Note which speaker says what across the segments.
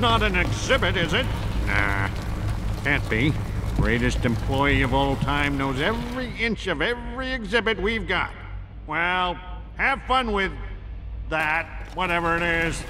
Speaker 1: not an exhibit, is it? Nah, can't be. Greatest employee of all time knows every inch of every exhibit we've got. Well, have fun with that, whatever it is.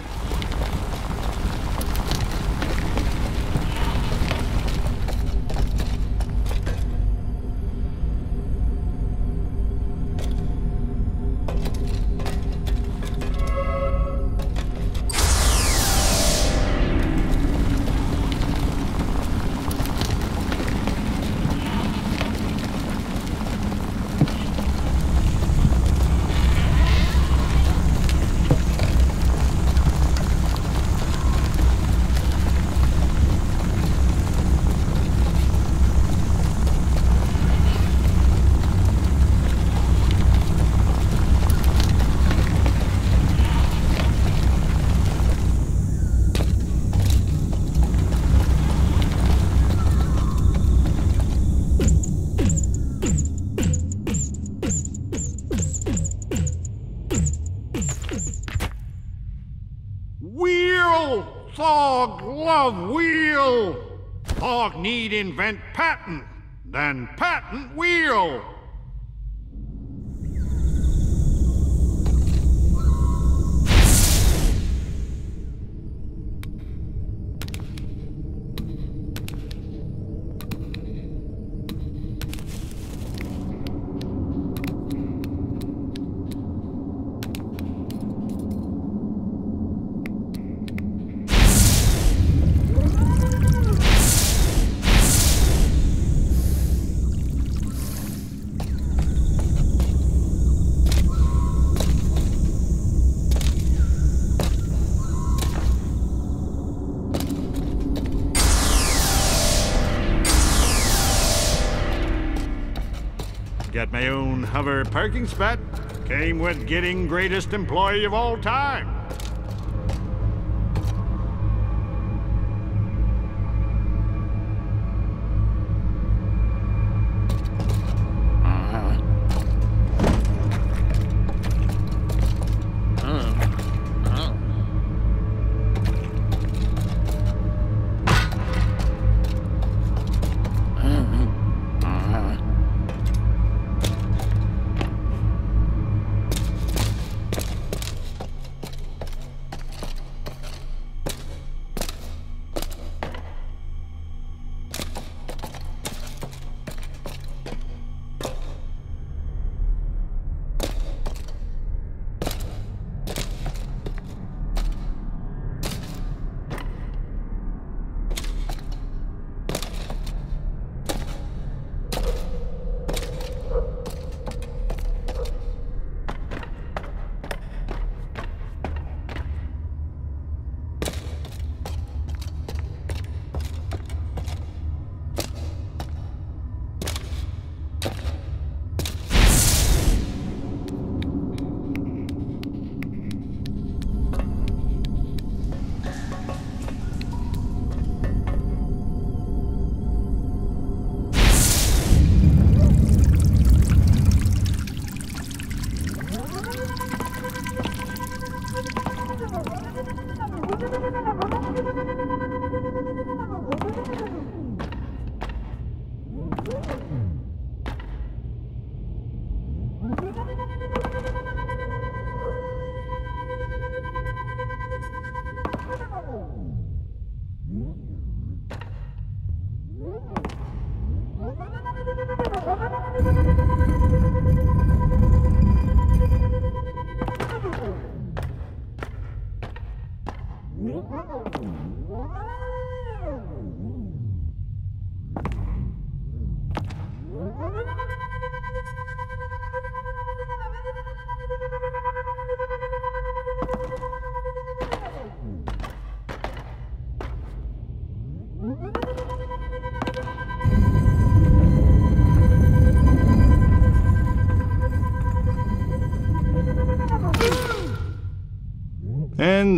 Speaker 1: Love wheel! Thog need invent patent, then patent wheel! Hover parking spot. Came with getting greatest employee of all time.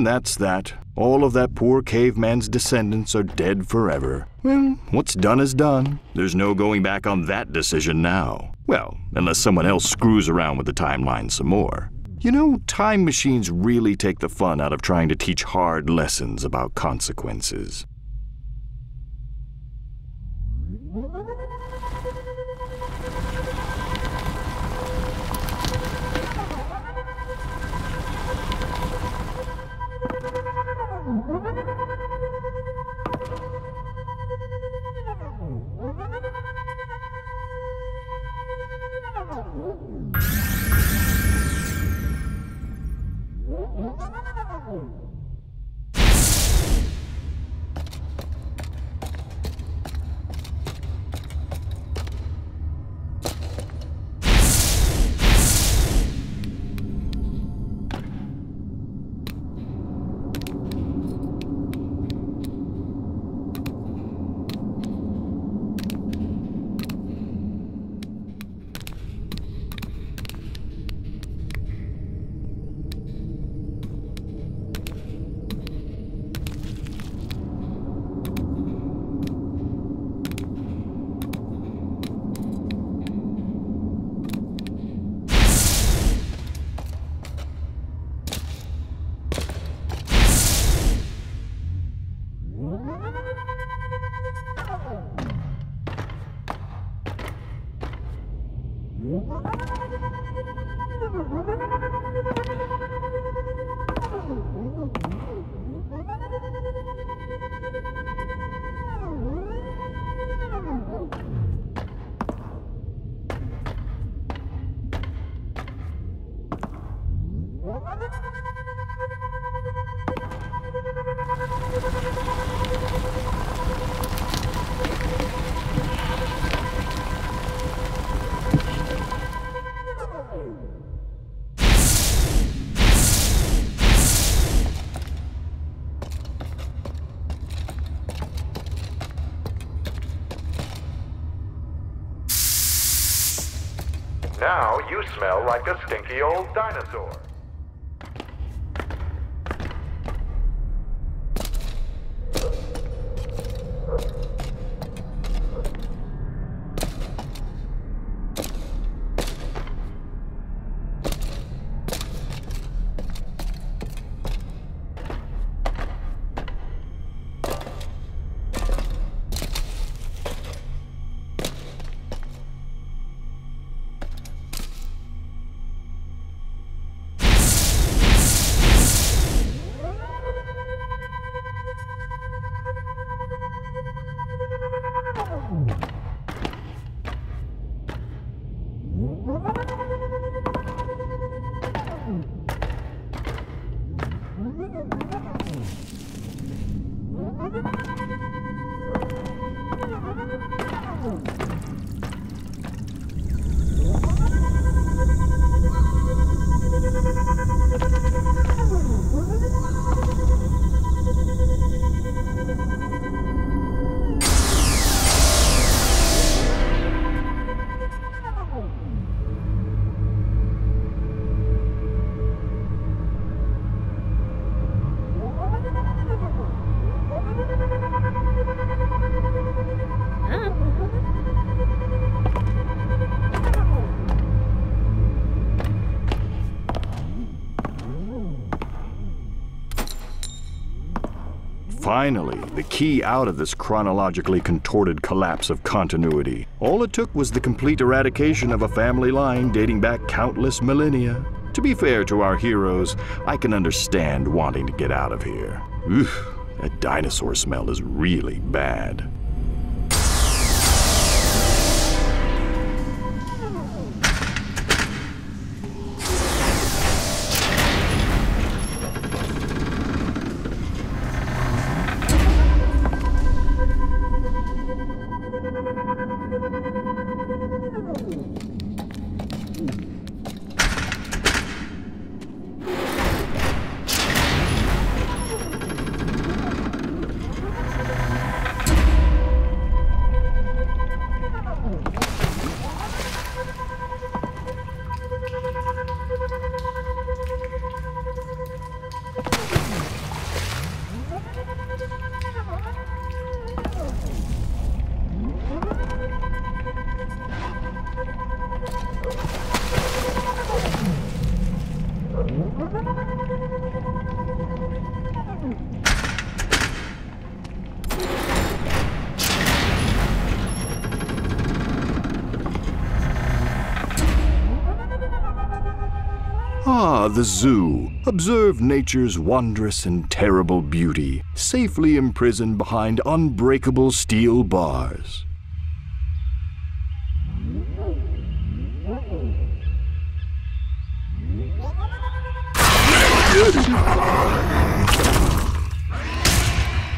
Speaker 2: And that's that. All of that poor caveman's descendants are dead forever. Well, what's done is done. There's no going back on that decision now. Well, unless someone else screws around with the timeline some more. You know, time machines really take the fun out of trying to teach hard lessons about consequences.
Speaker 3: Now you smell like a stinky old dinosaur.
Speaker 2: Finally, the key out of this chronologically contorted collapse of continuity. All it took was the complete eradication of a family line dating back countless millennia. To be fair to our heroes, I can understand wanting to get out of here. Oof, that dinosaur smell is really bad. Ah, the zoo. Observe nature's wondrous and terrible beauty, safely imprisoned behind unbreakable steel bars.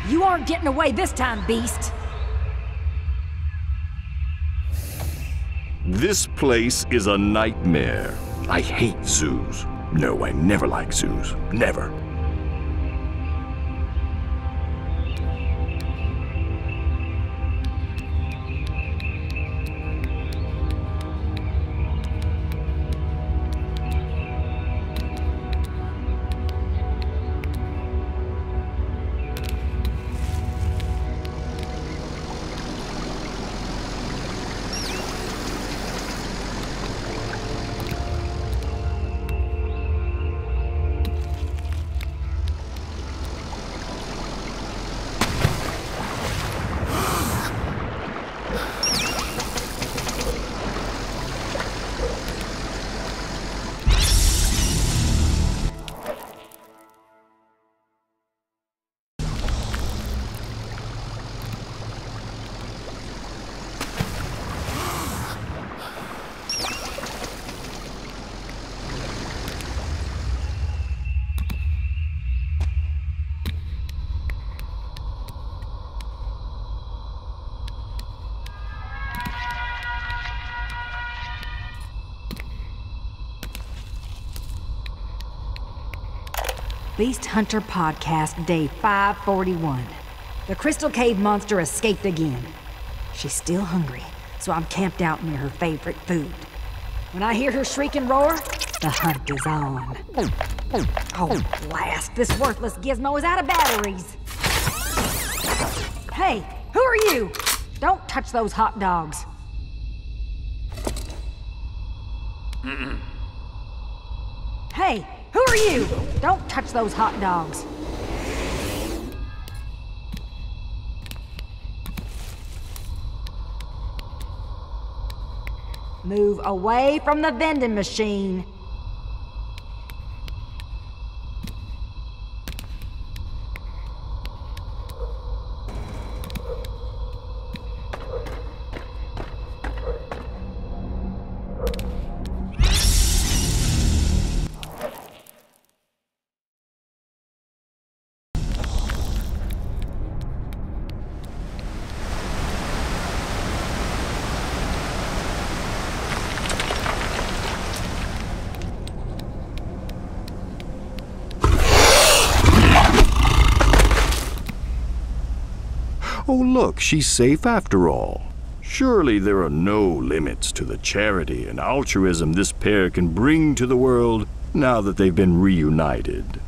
Speaker 4: You aren't getting away this time, beast.
Speaker 2: This place is a nightmare. I hate zoos. No, I never like zoos. Never.
Speaker 4: Beast Hunter Podcast, day 541. The Crystal Cave monster escaped again. She's still hungry, so I'm camped out near her favorite food. When I hear her shriek and roar, the hunt is on. Oh, blast! This worthless gizmo is out of batteries! Hey, who are you? Don't touch those hot dogs. Hey, who are you? Don't touch those hot dogs. Move away from the vending machine.
Speaker 2: Oh, look, she's safe after all. Surely there are no limits to the charity and altruism this pair can bring to the world now that they've been reunited.